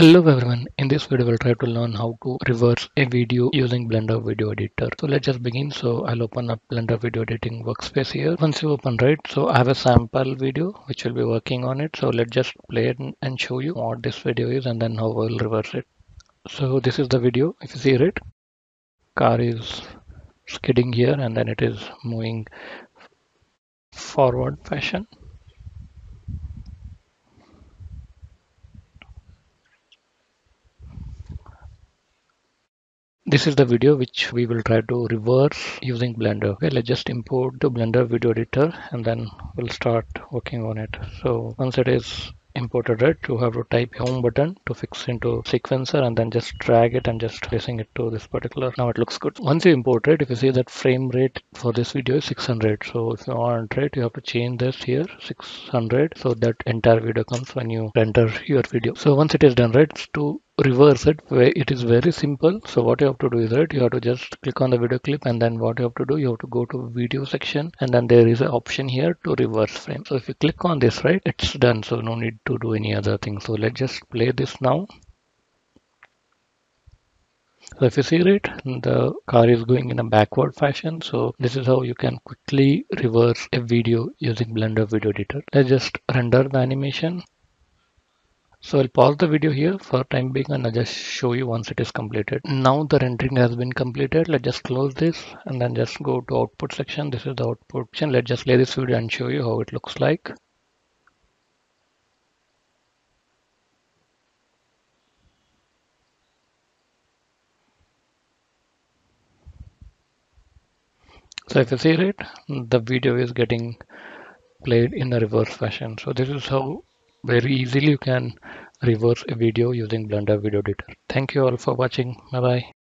Hello everyone, in this video we'll try to learn how to reverse a video using Blender Video Editor. So let's just begin. So I'll open up Blender Video Editing workspace here. Once you open right, so I have a sample video which will be working on it. So let's just play it and show you what this video is and then how we'll reverse it. So this is the video. If you see it, car is skidding here and then it is moving forward fashion This is the video which we will try to reverse using Blender. Okay, let's just import the Blender video editor and then we'll start working on it. So once it is imported it you have to type home button to fix into sequencer and then just drag it and just placing it to this particular now it looks good once you import it if you see that frame rate for this video is 600 so if you want it you have to change this here 600 so that entire video comes when you render your video so once it is done right to reverse it it is very simple so what you have to do is right you have to just click on the video clip and then what you have to do you have to go to video section and then there is an option here to reverse frame so if you click on this right it's done so no need to do any other thing so let's just play this now so if you see it, the car is going in a backward fashion. So this is how you can quickly reverse a video using Blender Video Editor. Let's just render the animation. So I'll pause the video here for time being and I'll just show you once it is completed. Now the rendering has been completed. Let's just close this and then just go to output section. This is the output section. Let's just play this video and show you how it looks like. So if you see it, the video is getting played in a reverse fashion. So this is how very easily you can reverse a video using Blender Video Editor. Thank you all for watching. Bye bye.